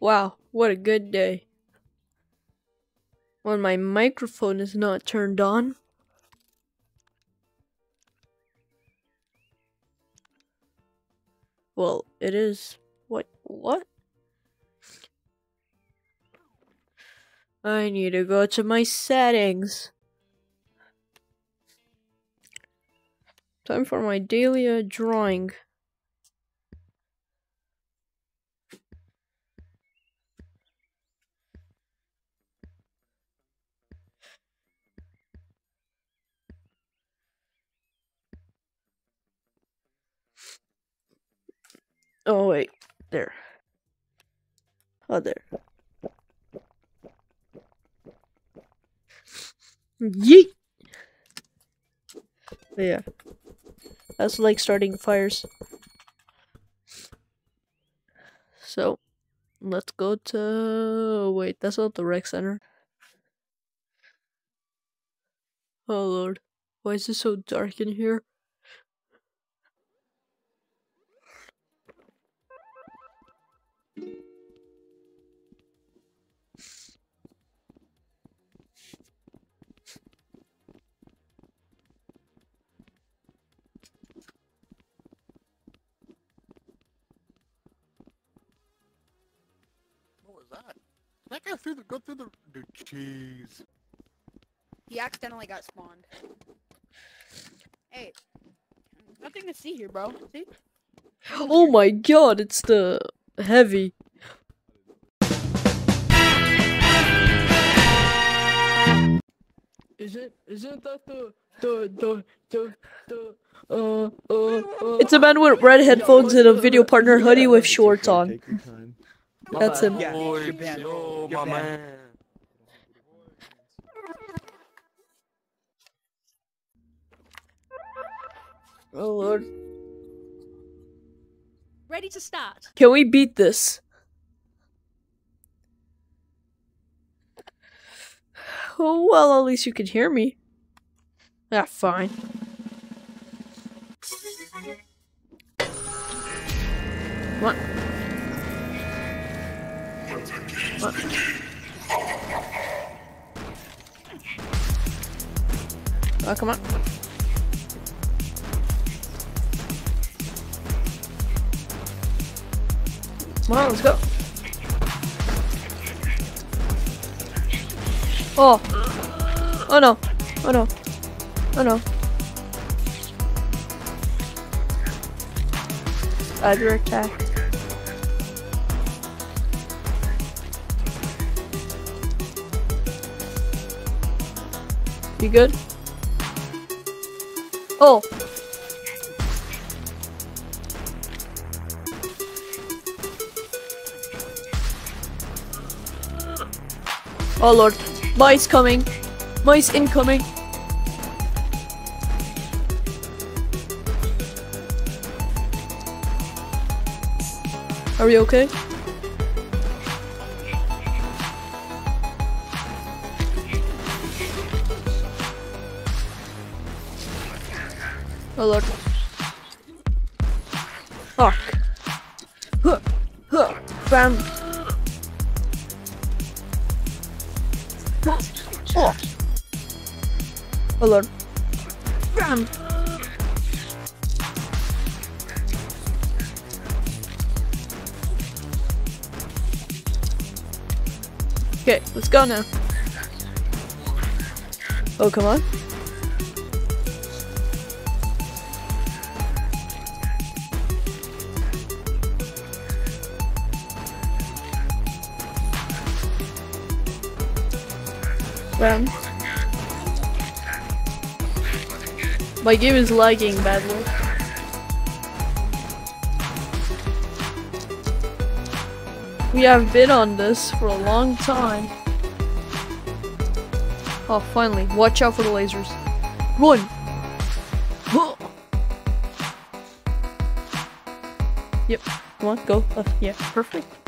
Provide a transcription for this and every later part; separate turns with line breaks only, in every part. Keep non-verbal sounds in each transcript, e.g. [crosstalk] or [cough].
Wow, what a good day. When my microphone is not turned on. Well, it is. What? What? I need to go to my settings. Time for my daily uh, drawing. Oh wait, there. Oh there. Yeet. Yeah. That's like starting fires. So, let's go to. Wait, that's not the rec center. Oh lord. Why is it so dark in here?
Through the go through the dude. Jeez.
He accidentally got spawned. Hey, nothing to see here, bro. See?
Oh my god, it's the heavy.
Isn't isn't that the the the the the uh uh, uh
It's a man with red headphones and a video partner hoodie with shorts on. That's
bad.
him.
Yeah,
Boy,
you're bad.
yo,
You're
my man.
Oh lord.
Ready to start.
Can we beat this? Oh, well, at least you can hear me. Ah, fine. What? Oh, come on. Come on, let's go. Oh. Oh no. Oh no. Oh no. Under attack. You good? Oh. Oh lord. Mice coming. Mice incoming. Are we okay? Oh lord. Fuck. Huh. Huh. Bam. Oh. Oh lord. Bam. Okay, let's go now. Oh, come on. Bam. My game is lagging badly. We have been on this for a long time. Oh, finally. Watch out for the lasers. Run! Huh. [gasps] Yep. Come on, go. Uh, yeah, perfect.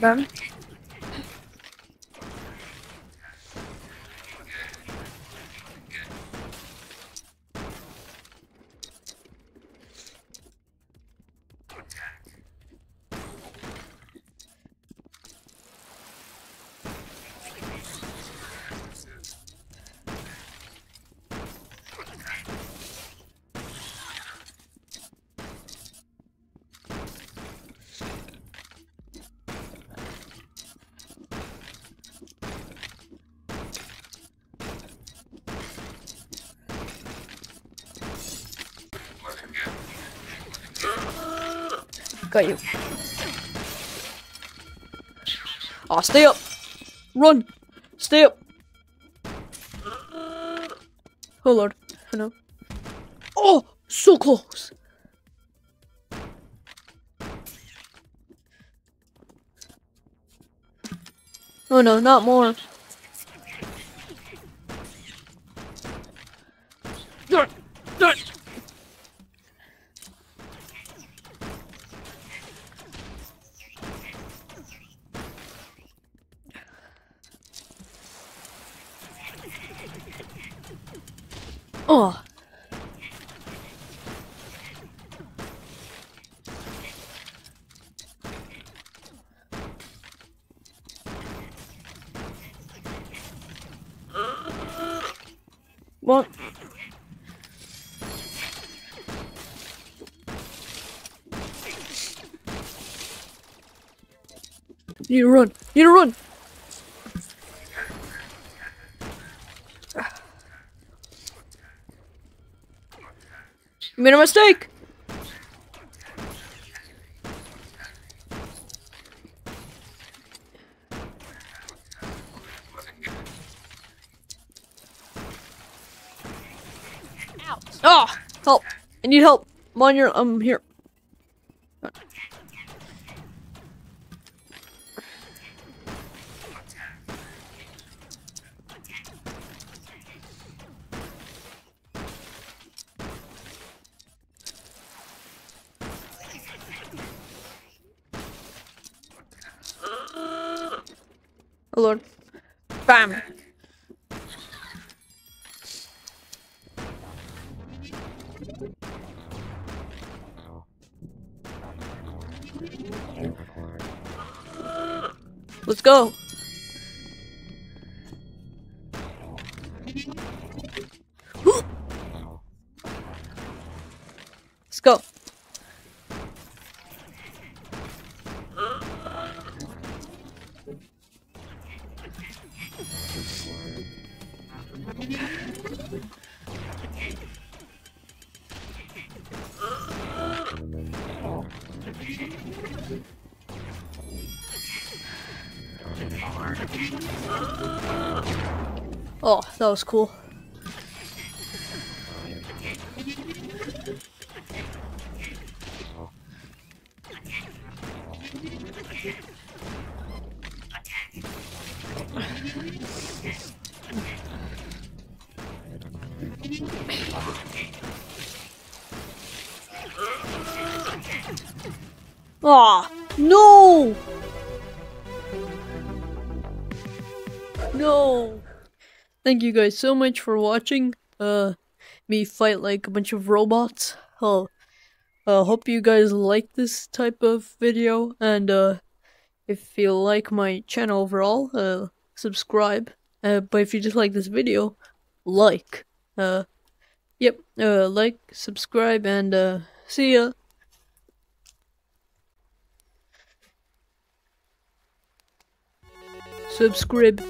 Bam. Got you. Oh, stay up. Run. Stay up. Oh lord. Oh no. Oh, so close. Oh no, not more. Oh. You need to run. You need to run. You made a mistake. Ah, help! I need help. I'm on your. I'm here. Oh lord. Bam! Let's go. Oh, that was cool. Ah, no! No! Thank you guys so much for watching. Uh, me fight like a bunch of robots. Uh, uh, hope you guys like this type of video, and uh, if you like my channel overall, uh, subscribe. Uh, but if you just like this video, like. Uh, yep. Uh, like, subscribe, and uh, see ya. Subscribe.